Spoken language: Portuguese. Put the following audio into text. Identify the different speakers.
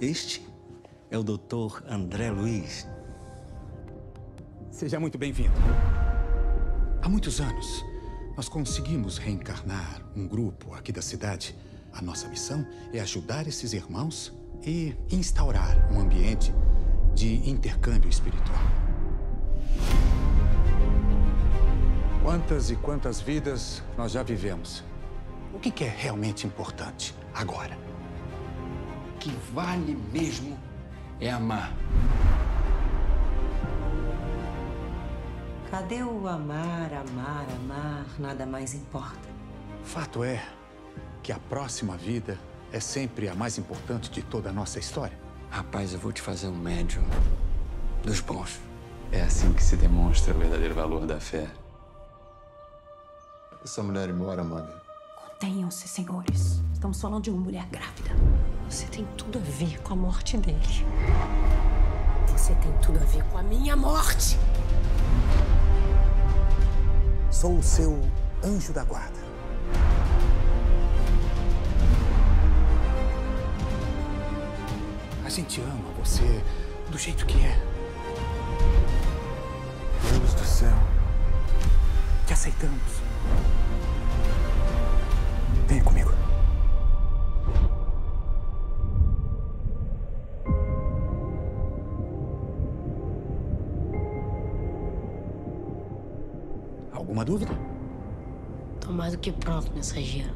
Speaker 1: Este é o Dr. André Luiz.
Speaker 2: Seja muito bem-vindo. Há muitos anos, nós conseguimos reencarnar um grupo aqui da cidade. A nossa missão é ajudar esses irmãos e instaurar um ambiente de intercâmbio espiritual. Quantas e quantas vidas nós já vivemos? O que é realmente importante agora?
Speaker 3: O que vale mesmo é amar.
Speaker 4: Cadê o amar, amar, amar? Nada mais importa.
Speaker 2: Fato é que a próxima vida é sempre a mais importante de toda a nossa história.
Speaker 3: Rapaz, eu vou te fazer um médium dos bons.
Speaker 5: É assim que se demonstra o verdadeiro valor da fé.
Speaker 6: Essa mulher embora, Maga.
Speaker 7: Contenham-se, senhores. Estamos falando de uma mulher grávida.
Speaker 8: Você tem tudo a ver com a morte dele. Você tem tudo a ver com a minha morte.
Speaker 2: Sou o seu anjo da guarda. A gente ama você do jeito que é.
Speaker 6: Deus do céu.
Speaker 2: Te aceitamos. Alguma dúvida?
Speaker 8: Tô mais do que pronto, mensageiro.